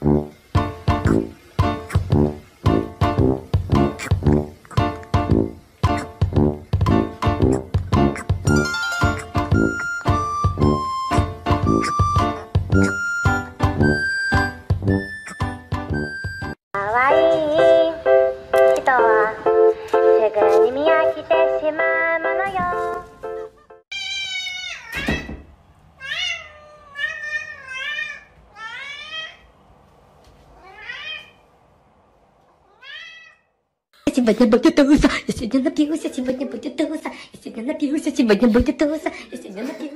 すぐに見飽きてしまうものよ。Сегодня будет туса, я сегодня напился, сегодня будет туса, я сегодня напился, сегодня будет туса, я сегодня напился,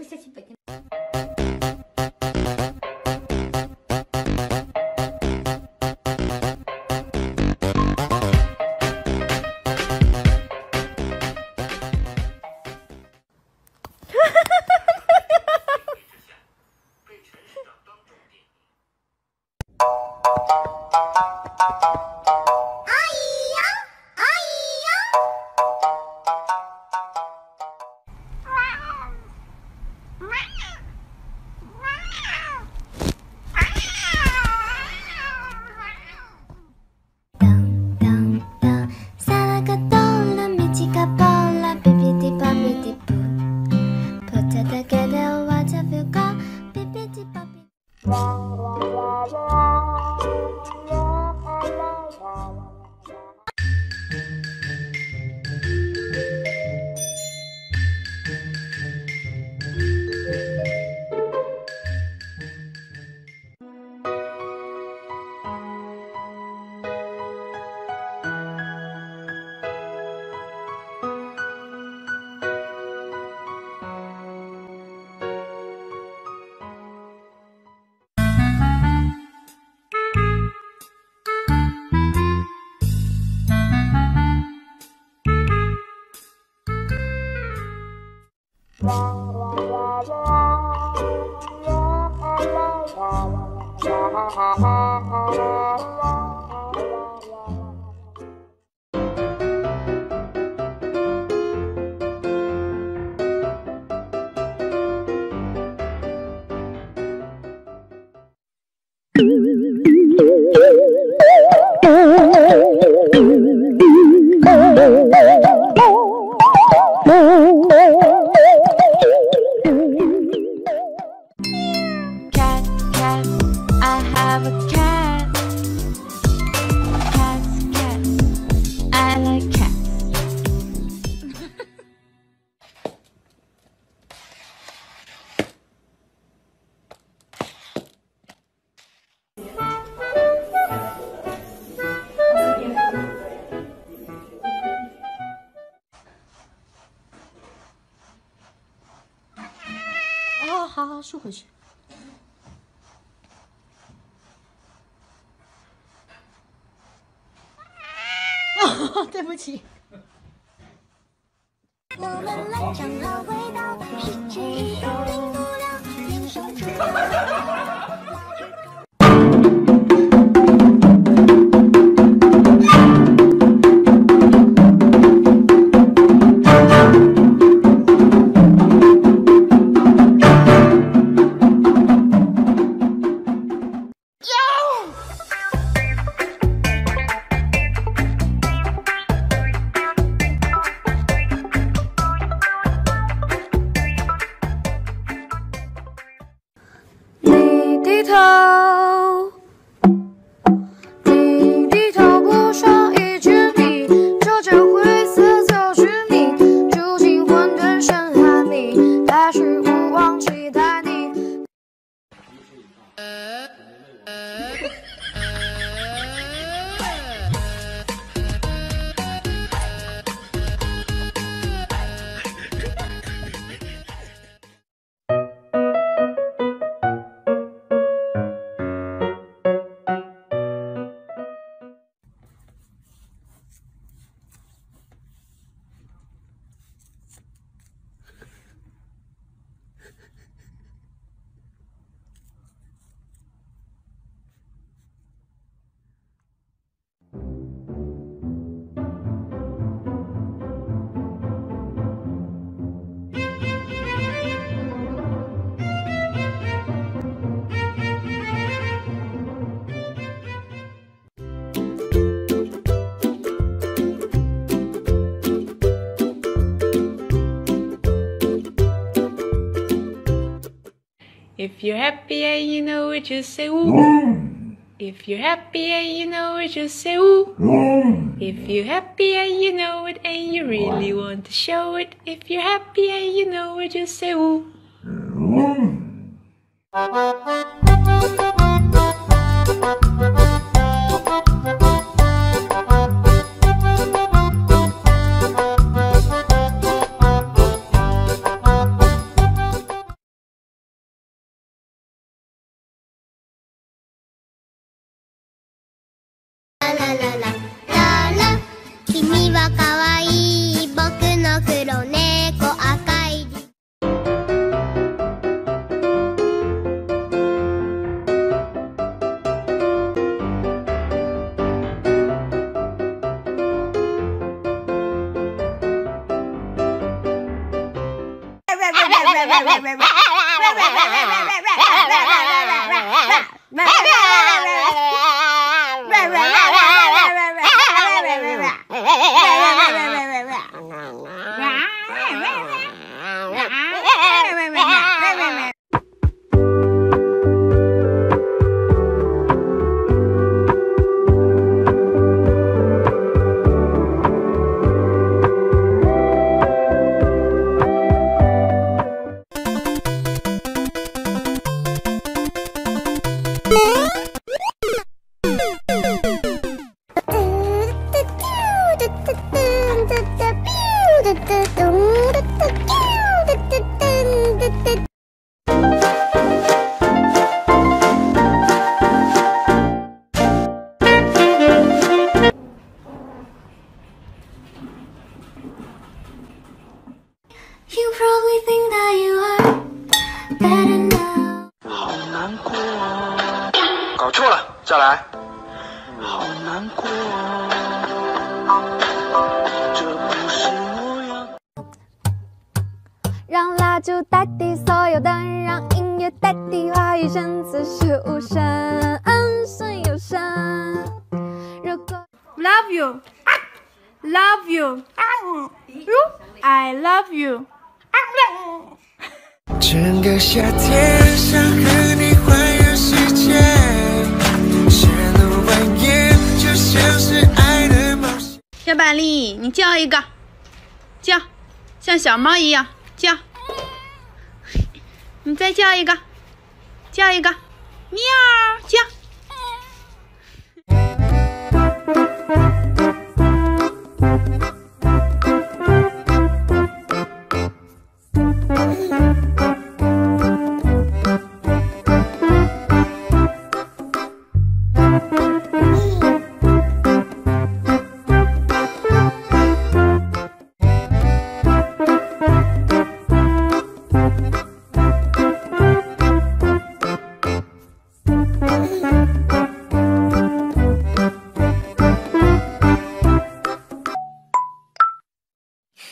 好好输回去。哦，对不起。我们来讲老味道，世界 If you're happy and you know it, just say woo. Mm. If you're happy and you know it, just say woo. Mm. If you're happy and you know it and you really want to show it, if you're happy and you know it, just say woo. Mm. 君は可愛い僕の黒猫赤い Yeah. 再来。好难过，这不是我要。让蜡烛代替所有灯，让音乐代替话语，声此时无声，声有声。如果 Love you, love you, I love you. 整个夏天想和你小板栗，你叫一个，叫，像小猫一样叫。你再叫一个，叫一个，喵叫。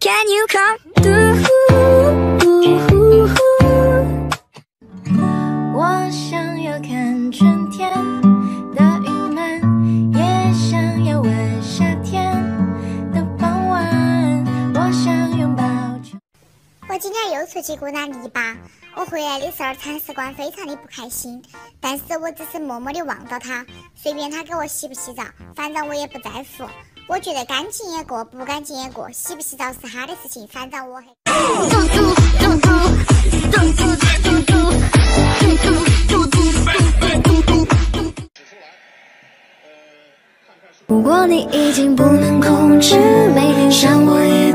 Can you come through? 今天又出去过趟泥巴，我回来的时候，铲屎官非常的不开心，但是我只是默默的望着他，随便他给我洗不洗澡，反正我也不在乎。我觉得干净也过，不干净也过，洗不洗澡是他的事情，反正我很。如果你已经不能控制，每天想我一。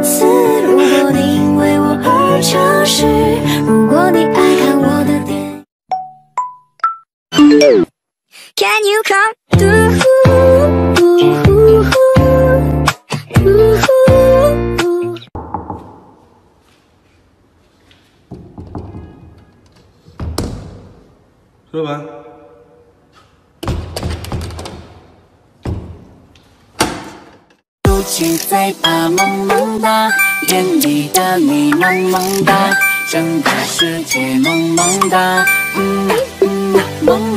说完。嘟起嘴巴，萌萌哒，眼里的你萌萌哒，整个世界萌萌哒，嗯嗯，萌萌。